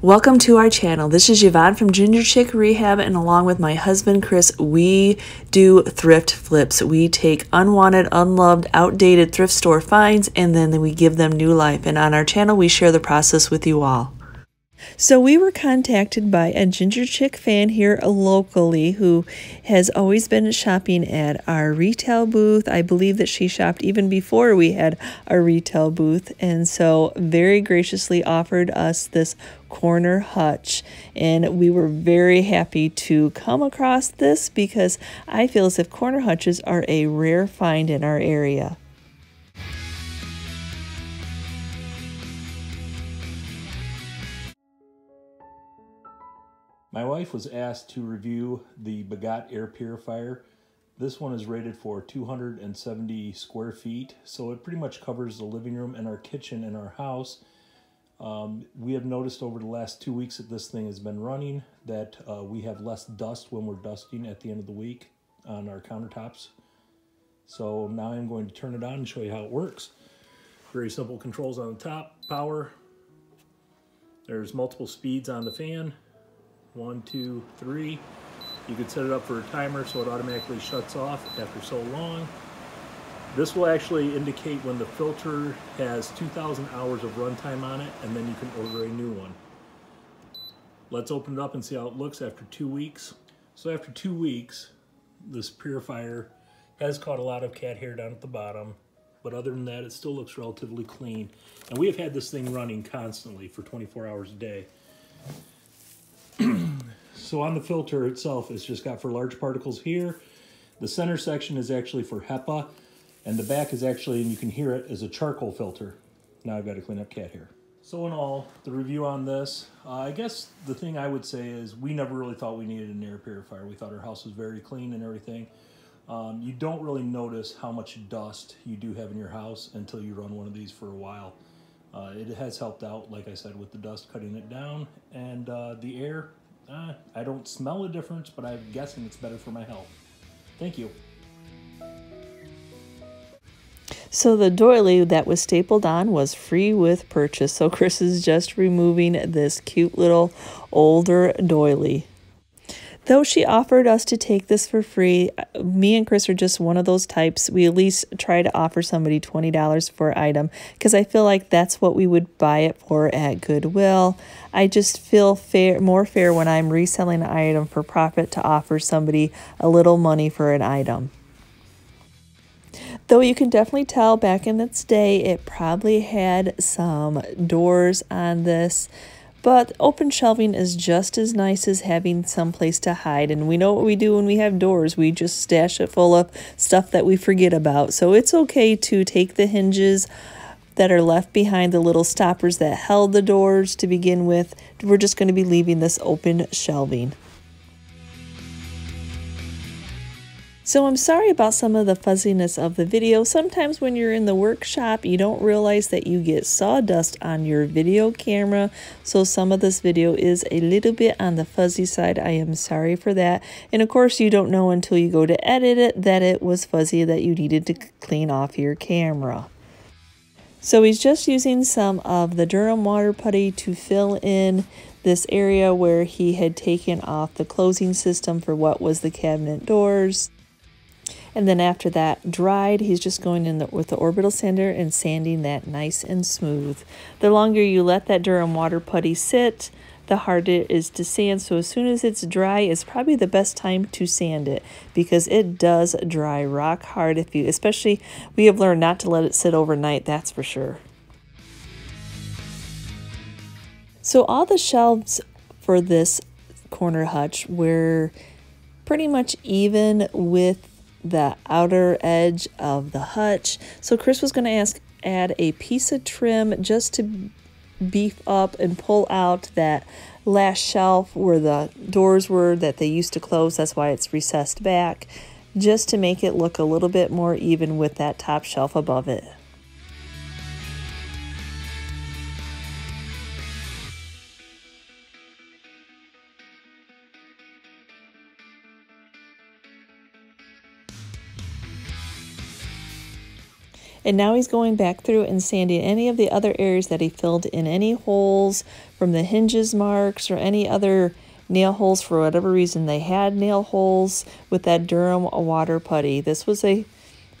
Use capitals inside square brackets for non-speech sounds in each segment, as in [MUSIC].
Welcome to our channel. This is Yvonne from Ginger Chick Rehab, and along with my husband Chris, we do thrift flips. We take unwanted, unloved, outdated thrift store finds and then we give them new life. And on our channel, we share the process with you all. So we were contacted by a Ginger Chick fan here locally who has always been shopping at our retail booth. I believe that she shopped even before we had our retail booth and so very graciously offered us this corner hutch and we were very happy to come across this because I feel as if corner hutches are a rare find in our area. My wife was asked to review the Bagotta air purifier. This one is rated for 270 square feet, so it pretty much covers the living room and our kitchen in our house. Um, we have noticed over the last two weeks that this thing has been running, that uh, we have less dust when we're dusting at the end of the week on our countertops. So now I'm going to turn it on and show you how it works. Very simple controls on the top, power. There's multiple speeds on the fan one, two, three. You could set it up for a timer so it automatically shuts off after so long. This will actually indicate when the filter has 2,000 hours of runtime on it, and then you can order a new one. Let's open it up and see how it looks after two weeks. So after two weeks, this purifier has caught a lot of cat hair down at the bottom, but other than that, it still looks relatively clean. And we have had this thing running constantly for 24 hours a day. [CLEARS THROAT] so on the filter itself, it's just got for large particles here. The center section is actually for HEPA, and the back is actually, and you can hear it, is a charcoal filter. Now I've got to clean up cat hair. So in all, the review on this, uh, I guess the thing I would say is we never really thought we needed an air purifier. We thought our house was very clean and everything. Um, you don't really notice how much dust you do have in your house until you run one of these for a while. Uh, it has helped out, like I said, with the dust cutting it down. And uh, the air, uh, I don't smell a difference, but I'm guessing it's better for my health. Thank you. So the doily that was stapled on was free with purchase. So Chris is just removing this cute little older doily. Though she offered us to take this for free, me and Chris are just one of those types. We at least try to offer somebody $20 for an item because I feel like that's what we would buy it for at Goodwill. I just feel fair, more fair when I'm reselling an item for profit to offer somebody a little money for an item. Though you can definitely tell back in its day, it probably had some doors on this. But open shelving is just as nice as having some place to hide. And we know what we do when we have doors. We just stash it full of stuff that we forget about. So it's okay to take the hinges that are left behind, the little stoppers that held the doors to begin with. We're just going to be leaving this open shelving. So I'm sorry about some of the fuzziness of the video. Sometimes when you're in the workshop, you don't realize that you get sawdust on your video camera. So some of this video is a little bit on the fuzzy side. I am sorry for that. And of course, you don't know until you go to edit it that it was fuzzy that you needed to clean off your camera. So he's just using some of the Durham water putty to fill in this area where he had taken off the closing system for what was the cabinet doors. And then after that dried, he's just going in the, with the orbital sander and sanding that nice and smooth. The longer you let that Durham water putty sit, the harder it is to sand. So as soon as it's dry, it's probably the best time to sand it because it does dry rock hard if you, especially we have learned not to let it sit overnight, that's for sure. So all the shelves for this corner hutch were pretty much even with the outer edge of the hutch. So Chris was going to ask add a piece of trim just to beef up and pull out that last shelf where the doors were that they used to close. That's why it's recessed back just to make it look a little bit more even with that top shelf above it. And now he's going back through and sanding any of the other areas that he filled in any holes from the hinges marks or any other nail holes for whatever reason they had nail holes with that Durham water putty. This was a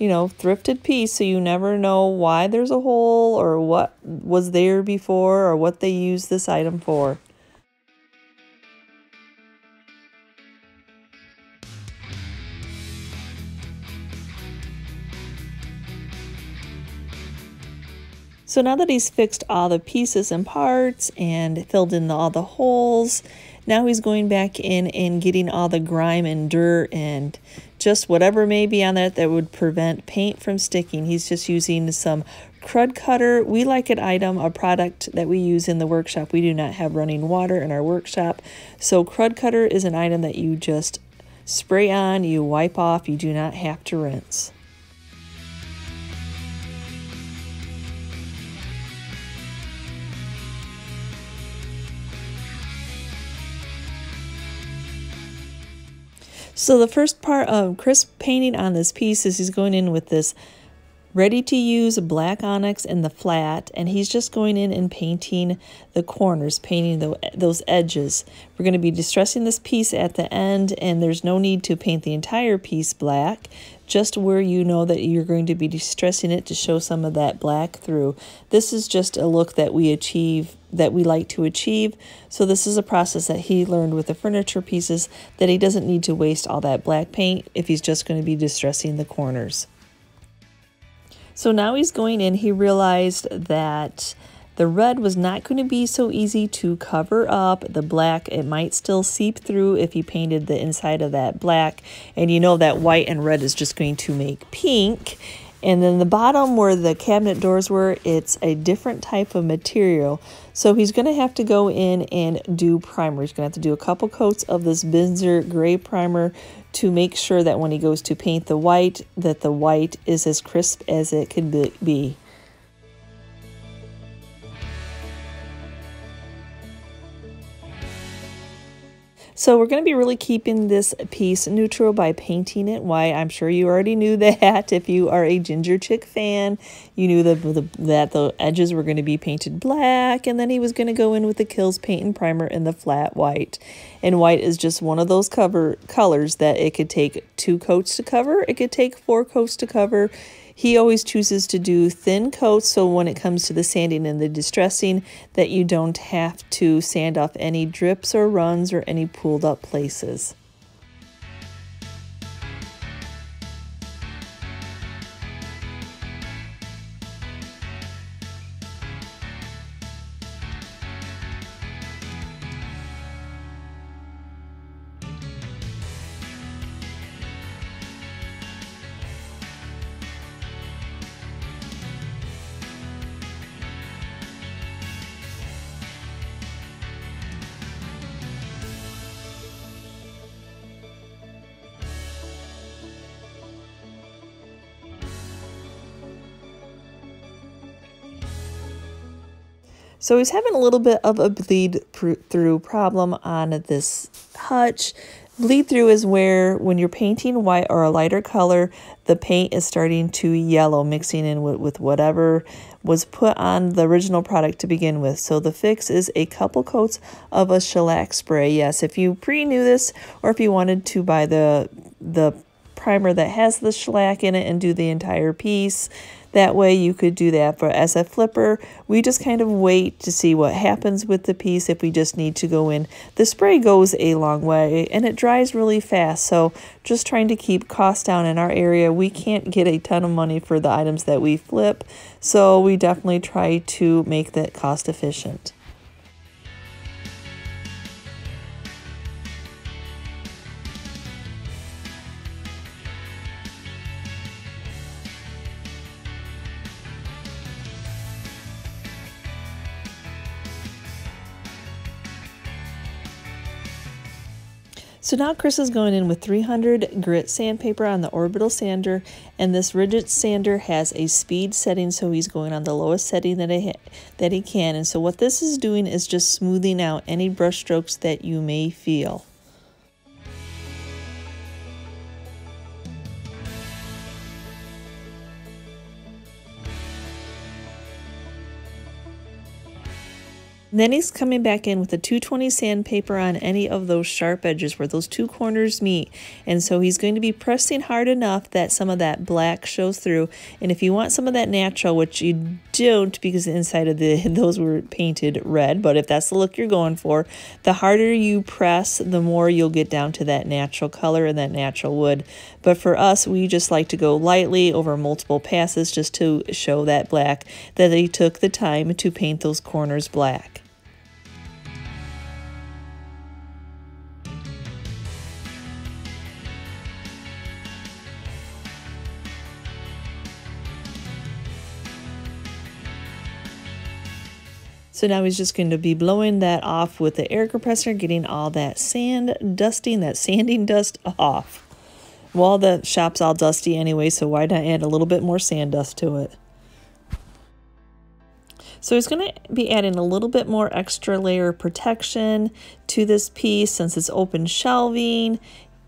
you know, thrifted piece so you never know why there's a hole or what was there before or what they used this item for. So now that he's fixed all the pieces and parts and filled in all the holes, now he's going back in and getting all the grime and dirt and just whatever may be on that that would prevent paint from sticking. He's just using some Krud Kutter. We like an item, a product that we use in the workshop. We do not have running water in our workshop. So Krud Kutter is an item that you just spray on, you wipe off, you do not have to rinse. So the first part of Chris painting on this piece is he's going in with this ready to use black onyx in the flat and he's just going in and painting the corners painting the, those edges. We're going to be distressing this piece at the end and there's no need to paint the entire piece black just where you know that you're going to be distressing it to show some of that black through. This is just a look that we achieve that we like to achieve. So this is a process that he learned with the furniture pieces that he doesn't need to waste all that black paint if he's just going to be distressing the corners. So now he's going in, he realized that the red was not going to be so easy to cover up. The black, it might still seep through if you painted the inside of that black. And you know that white and red is just going to make pink. And then the bottom where the cabinet doors were, it's a different type of material. So he's going to have to go in and do primer. He's going to have to do a couple coats of this Binzer gray primer to make sure that when he goes to paint the white, that the white is as crisp as it can be. So we're going to be really keeping this piece neutral by painting it white. I'm sure you already knew [LAUGHS] that. If you are a Ginger Chick fan, you knew the, the, that the edges were going to be painted black. And then he was going to go in with the Kilz paint and primer in the flat white. And white is just one of those cover colors that it could take two coats to cover. It could take four coats to cover. He always chooses to do thin coats so when it comes to the sanding and the distressing that you don't have to sand off any drips or runs or any pooled up places. So he's having a little bit of a bleed through problem on this hutch. Bleed through is where when you're painting white or a lighter color, the paint is starting to yellow, mixing in with, with whatever was put on the original product to begin with. So the fix is a couple coats of a shellac spray. Yes, if you pre-knew this or if you wanted to buy the the primer that has the shellac in it and do the entire piece, that way you could do that. As a flipper, we just kind of wait to see what happens with the piece if we just need to go in. The spray goes a long way and it dries really fast. So just trying to keep costs down in our area. We can't get a ton of money for the items that we flip. So we definitely try to make that cost efficient. So now Chris is going in with 300 grit sandpaper on the orbital sander and this rigid sander has a speed setting so he's going on the lowest setting that he, that he can and so what this is doing is just smoothing out any brush strokes that you may feel. Then he's coming back in with a 220 sandpaper on any of those sharp edges where those two corners meet. And so he's going to be pressing hard enough that some of that black shows through. And if you want some of that natural, which you don't because the inside of the [LAUGHS] those were painted red, but if that's the look you're going for, the harder you press, the more you'll get down to that natural color and that natural wood. But for us, we just like to go lightly over multiple passes just to show that black that they took the time to paint those corners black. So now he's just going to be blowing that off with the air compressor, getting all that sand dusting, that sanding dust off. Well, the shop's all dusty anyway, so why not add a little bit more sand dust to it? So he's going to be adding a little bit more extra layer protection to this piece since it's open shelving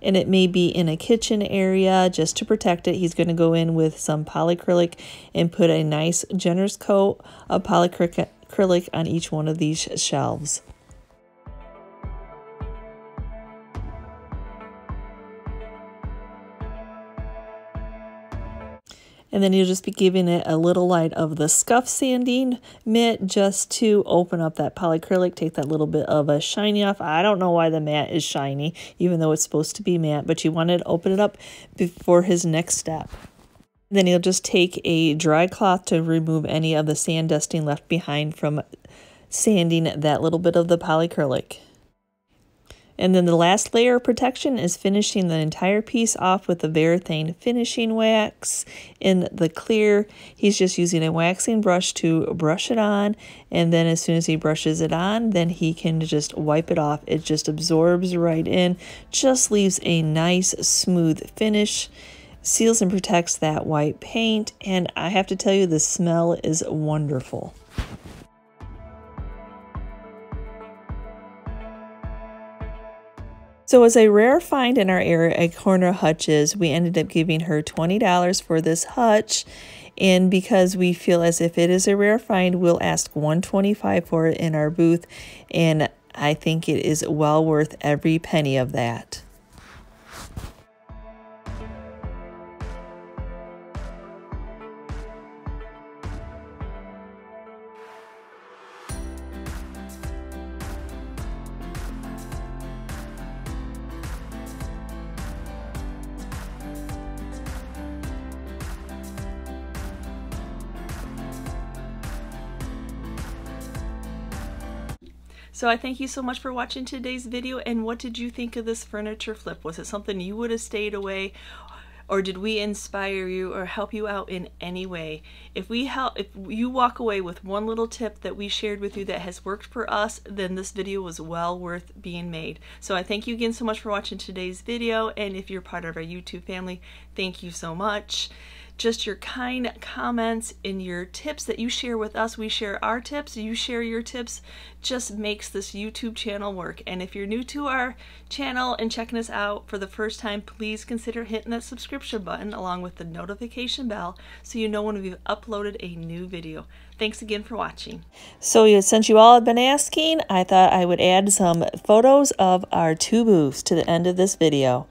and it may be in a kitchen area just to protect it. He's going to go in with some polyacrylic and put a nice generous coat of polyacrylic acrylic on each one of these shelves. And then you'll just be giving it a little light of the scuff sanding mitt just to open up that polyacrylic, take that little bit of a shiny off. I don't know why the mat is shiny, even though it's supposed to be matte, but you wanted to open it up before his next step. Then you'll just take a dry cloth to remove any of the sand dusting left behind from sanding that little bit of the polyacrylic. And then the last layer of protection is finishing the entire piece off with the Varathane finishing wax in the clear. He's just using a waxing brush to brush it on. And then as soon as he brushes it on, then he can just wipe it off. It just absorbs right in, just leaves a nice smooth finish seals and protects that white paint, and I have to tell you, the smell is wonderful. So as a rare find in our area at Corner Hutches, we ended up giving her $20 for this hutch. And because we feel as if it is a rare find, we'll ask 125 for it in our booth. And I think it is well worth every penny of that. So I thank you so much for watching today's video and what did you think of this furniture flip? Was it something you would have stayed away or did we inspire you or help you out in any way? If we help if you walk away with one little tip that we shared with you that has worked for us, then this video was well worth being made. So I thank you again so much for watching today's video and if you're part of our YouTube family, thank you so much just your kind comments and your tips that you share with us. We share our tips, you share your tips, just makes this YouTube channel work. And if you're new to our channel and checking us out for the first time, please consider hitting that subscription button along with the notification bell so you know when we've uploaded a new video. Thanks again for watching. So since you all have been asking, I thought I would add some photos of our two booths to the end of this video.